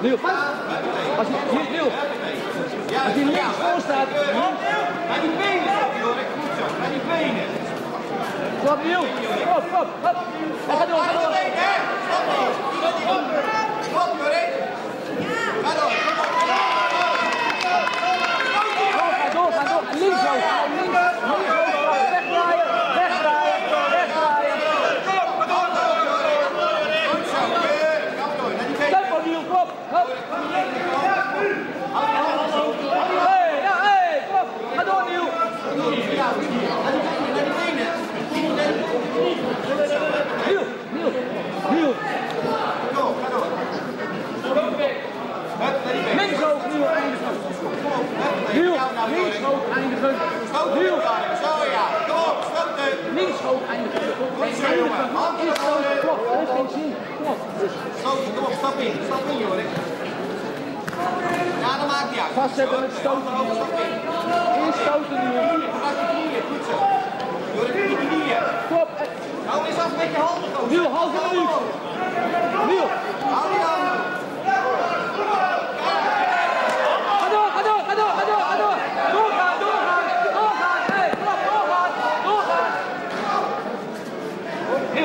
Niel, als je, je links voor staat, Naar die benen. Goed. Naar die benen. Kom, Niel, kom, kom, door. hè? Stop niet. Stop, Jorik. Ga door. Door, ga door, ga door. Links ook, ga links, links ook. Wegdraaien, wegdraaien, wegdraaien. Goed zo. Ga door. Naar die benen. Tempo, Niel, kom. Hop. Hey, ja, hey, kom. Ga door, Niel. Naar die benen. Niel, Niel, Niel. Door, ga door. Hup, naar die benen. Links Niel, eindigen. Links ook, eindigen. Stoten. Kom op. Stap in. Stap in, Jorik. Ja, dat maakt niet uit. vastzetten met stoten. Stap in. Eerst stoten, Niel. Uit de knieën. Goed zo. Jorik, die knieën. Klopt. Hou eens af met je handen. Niel, halve minuut. Niel,